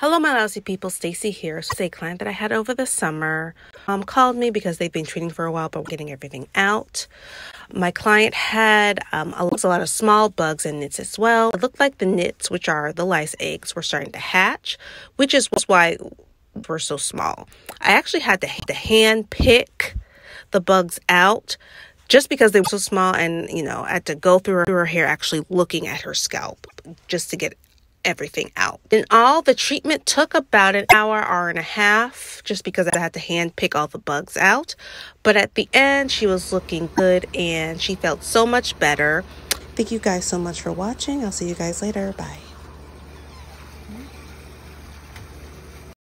Hello, my lousy people. Stacy here. So, a client that I had over the summer um, called me because they've been treating for a while, but we're getting everything out. My client had um, a, a lot of small bugs and nits as well. It looked like the nits, which are the lice eggs, were starting to hatch, which is why we're so small. I actually had to, to hand pick the bugs out just because they were so small and you know I had to go through her, through her hair actually looking at her scalp just to get everything out. and all, the treatment took about an hour, hour and a half, just because I had to hand pick all the bugs out. But at the end, she was looking good and she felt so much better. Thank you guys so much for watching. I'll see you guys later. Bye.